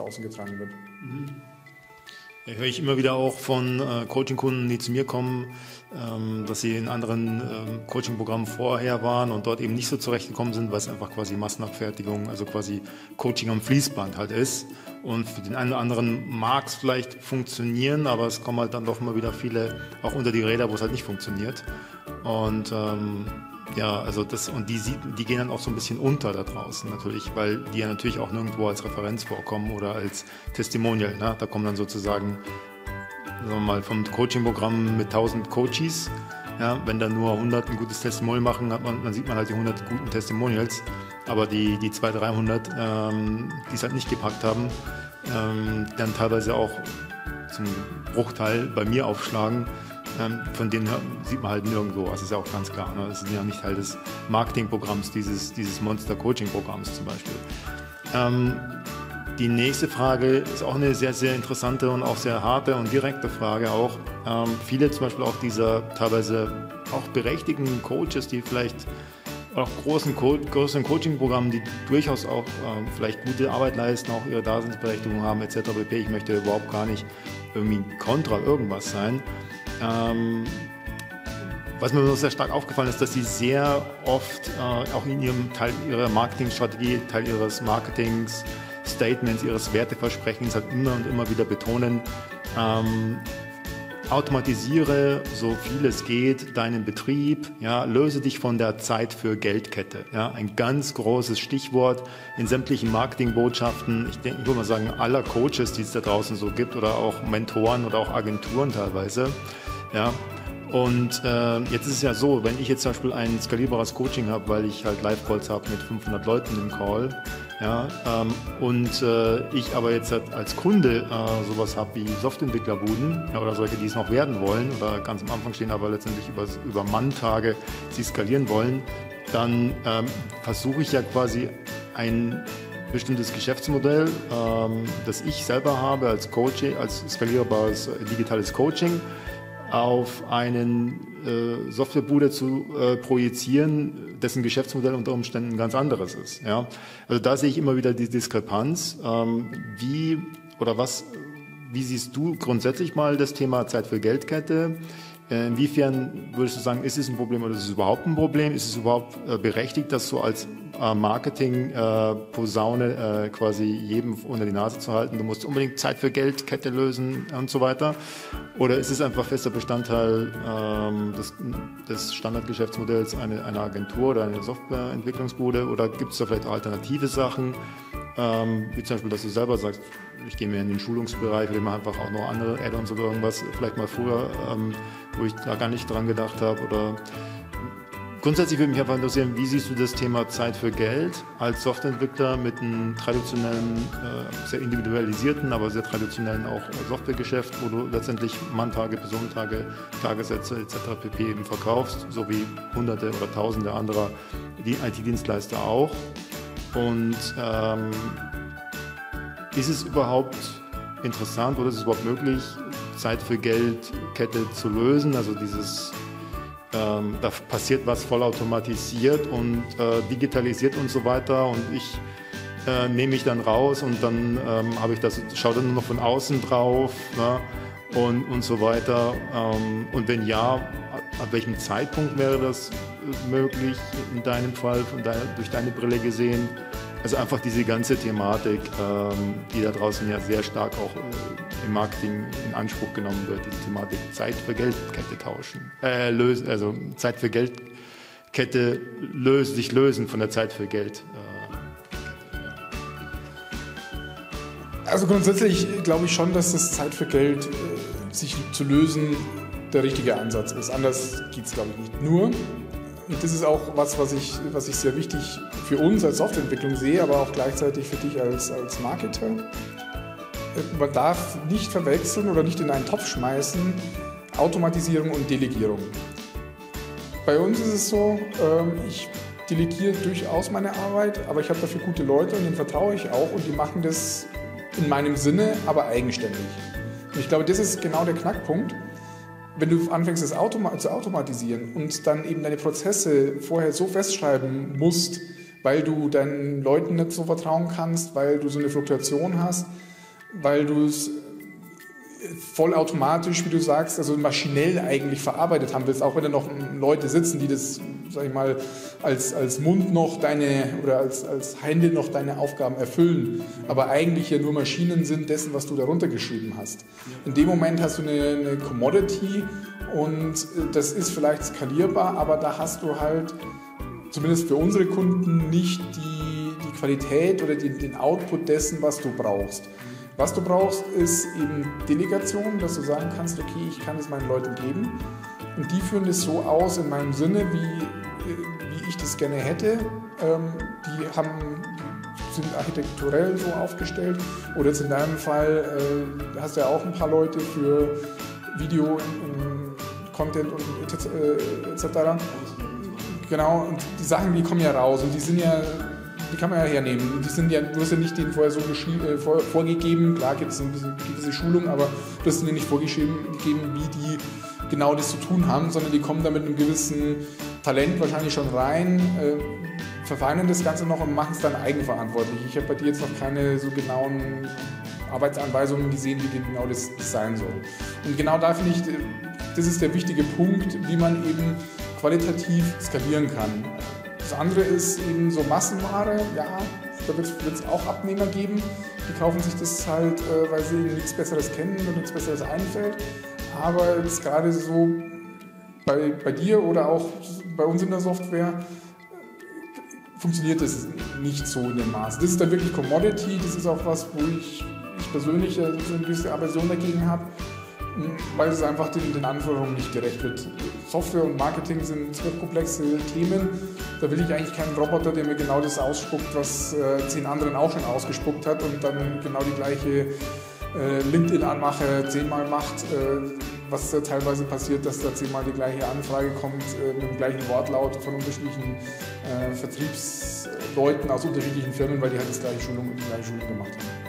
draußen getragen wird. Mhm. Ja, höre ich immer wieder auch von äh, Coaching-Kunden, die zu mir kommen, ähm, dass sie in anderen ähm, Coaching-Programmen vorher waren und dort eben nicht so zurechtgekommen sind, weil es einfach quasi Massenabfertigung, also quasi Coaching am Fließband halt ist. Und für den einen oder anderen mag es vielleicht funktionieren, aber es kommen halt dann doch immer wieder viele auch unter die Räder, wo es halt nicht funktioniert. Und ähm, ja, also das und die, die gehen dann auch so ein bisschen unter da draußen natürlich, weil die ja natürlich auch nirgendwo als Referenz vorkommen oder als Testimonial. Ne? Da kommen dann sozusagen, sagen wir mal, vom Coaching-Programm mit 1000 Coaches. Ja, wenn da nur 100 ein gutes Testimonial machen, hat man, dann sieht man halt die 100 guten Testimonials. Aber die, die 200, 300, ähm, die es halt nicht gepackt haben, ähm, dann teilweise auch zum Bruchteil bei mir aufschlagen, von denen sieht man halt nirgendwo. Das ist ja auch ganz klar. Ne? Das ist ja nicht Teil des Marketingprogramms, dieses, dieses Monster-Coaching-Programms zum Beispiel. Ähm, die nächste Frage ist auch eine sehr, sehr interessante und auch sehr harte und direkte Frage. Auch ähm, viele zum Beispiel auch dieser teilweise auch berechtigten Coaches, die vielleicht auch großen, Co großen Coaching-Programmen, die durchaus auch äh, vielleicht gute Arbeit leisten, auch ihre Daseinsberechtigung haben etc. pp. Ich möchte überhaupt gar nicht irgendwie kontra irgendwas sein. Ähm, was mir sehr stark aufgefallen ist, dass sie sehr oft äh, auch in ihrem Teil ihrer Marketingstrategie, Teil ihres Marketings, Statements, ihres Werteversprechens halt immer und immer wieder betonen, ähm, automatisiere so viel es geht deinen Betrieb, ja, löse dich von der Zeit für Geldkette. Ja, ein ganz großes Stichwort in sämtlichen Marketingbotschaften. Ich denke, ich würde mal sagen, aller Coaches, die es da draußen so gibt oder auch Mentoren oder auch Agenturen teilweise. Ja, und äh, jetzt ist es ja so, wenn ich jetzt zum Beispiel ein skalierbares Coaching habe, weil ich halt Live-Calls habe mit 500 Leuten im Call, ja, ähm, und äh, ich aber jetzt halt als Kunde äh, sowas habe wie Softwareentwicklerbuden ja, oder solche, die es noch werden wollen oder ganz am Anfang stehen, aber letztendlich über, über Manntage sie skalieren wollen, dann ähm, versuche ich ja quasi ein bestimmtes Geschäftsmodell, ähm, das ich selber habe als Coach, als skalierbares digitales Coaching auf einen äh, Softwarebude zu äh, projizieren, dessen Geschäftsmodell unter Umständen ganz anderes ist. Ja? Also da sehe ich immer wieder die Diskrepanz. Ähm, wie oder was, wie siehst du grundsätzlich mal das Thema Zeit für Geldkette? Äh, inwiefern würdest du sagen, ist es ein Problem oder ist es überhaupt ein Problem? Ist es überhaupt äh, berechtigt, das so als äh, Marketing-Posaune quasi jedem unter die Nase zu halten? Du musst unbedingt Zeit für Geldkette lösen und so weiter. Oder ist es einfach fester Bestandteil ähm, des, Standardgeschäftsmodells einer eine Agentur oder eine Softwareentwicklungsbude? Oder gibt es da vielleicht alternative Sachen? Ähm, wie zum Beispiel, dass du selber sagst, ich gehe mehr in den Schulungsbereich, will mal einfach auch noch andere Add-ons oder irgendwas, vielleicht mal früher, ähm, wo ich da gar nicht dran gedacht habe. Oder grundsätzlich würde mich einfach interessieren, wie siehst du das Thema Zeit für Geld als Softwareentwickler mit einem traditionellen, äh, sehr individualisierten, aber sehr traditionellen auch Softwaregeschäft, wo du letztendlich Manntage, Personentage, Tagessätze etc. pp. eben verkaufst, so wie hunderte oder tausende anderer IT-Dienstleister auch. Und ähm, ist es überhaupt interessant oder ist es überhaupt möglich, Zeit für Geld Kette zu lösen? Also dieses, ähm, da passiert was vollautomatisiert und äh, digitalisiert und so weiter und ich äh, nehme mich dann raus und dann ähm, habe ich das, schaue dann nur noch von außen drauf ne? und, und so weiter. Ähm, und wenn ja, ab welchem Zeitpunkt wäre das möglich in deinem Fall, deiner, durch deine Brille gesehen? Also einfach diese ganze Thematik, ähm, die da draußen ja sehr stark auch äh, im Marketing in Anspruch genommen wird, diese Thematik Zeit für Geldkette tauschen, äh, lösen, also Zeit für Geldkette lösen, sich lösen von der Zeit für Geld. Äh. Also grundsätzlich glaube ich schon, dass das Zeit für Geld äh, sich zu lösen der richtige Ansatz ist. Anders geht es glaube ich nicht. Nur und das ist auch was, was ich, was ich sehr wichtig für uns als Softwareentwicklung sehe, aber auch gleichzeitig für dich als, als Marketer. Man darf nicht verwechseln oder nicht in einen Topf schmeißen Automatisierung und Delegierung. Bei uns ist es so, ähm, ich delegiere durchaus meine Arbeit, aber ich habe dafür gute Leute und denen vertraue ich auch und die machen das in meinem Sinne, aber eigenständig. Und ich glaube, das ist genau der Knackpunkt wenn du anfängst, das Automa zu automatisieren und dann eben deine Prozesse vorher so festschreiben musst, weil du deinen Leuten nicht so vertrauen kannst, weil du so eine Fluktuation hast, weil du es vollautomatisch, wie du sagst, also maschinell eigentlich verarbeitet haben willst, auch wenn da noch Leute sitzen, die das, sag ich mal, als, als Mund noch deine oder als, als Hände noch deine Aufgaben erfüllen, aber eigentlich ja nur Maschinen sind dessen, was du darunter geschrieben hast. In dem Moment hast du eine, eine Commodity und das ist vielleicht skalierbar, aber da hast du halt zumindest für unsere Kunden nicht die, die Qualität oder die, den Output dessen, was du brauchst. Was du brauchst, ist eben Delegation, dass du sagen kannst, okay, ich kann es meinen Leuten geben. Und die führen das so aus in meinem Sinne, wie, wie ich das gerne hätte. Ähm, die haben, sind architekturell so aufgestellt. Oder jetzt in deinem Fall äh, hast du ja auch ein paar Leute für Video, Content und etc. Genau, und die Sachen, die kommen ja raus und die sind ja die kann man ja hernehmen. Die sind ja, du hast ja nicht denen vorher so äh, vor, vorgegeben, klar gibt es eine gewisse Schulung, aber du hast ihnen nicht vorgegeben, wie die genau das zu tun haben, sondern die kommen da mit einem gewissen Talent wahrscheinlich schon rein, äh, verfeinern das Ganze noch und machen es dann eigenverantwortlich. Ich habe bei dir jetzt noch keine so genauen Arbeitsanweisungen gesehen, wie genau das, das sein soll. Und genau da finde ich, das ist der wichtige Punkt, wie man eben qualitativ skalieren kann. Das andere ist eben so Massenware. Ja, da wird es auch Abnehmer geben. Die kaufen sich das halt, äh, weil sie nichts Besseres kennen und nichts Besseres einfällt. Aber jetzt gerade so bei, bei dir oder auch bei uns in der Software funktioniert das nicht so in dem Maß. Das ist dann wirklich Commodity. Das ist auch was, wo ich, ich persönlich so eine gewisse Aversion dagegen habe weil es einfach den, den, Anforderungen nicht gerecht wird. Software und Marketing sind hochkomplexe Themen. Da will ich eigentlich keinen Roboter, der mir genau das ausspuckt, was äh, zehn anderen auch schon ausgespuckt hat und dann genau die gleiche äh, LinkedIn-Anmache zehnmal macht. Äh, was da teilweise passiert, dass da zehnmal die gleiche Anfrage kommt äh, mit dem gleichen Wortlaut von unterschiedlichen äh, Vertriebsleuten aus unterschiedlichen Firmen, weil die halt das gleiche Schulung, die gleiche Schulung gemacht haben.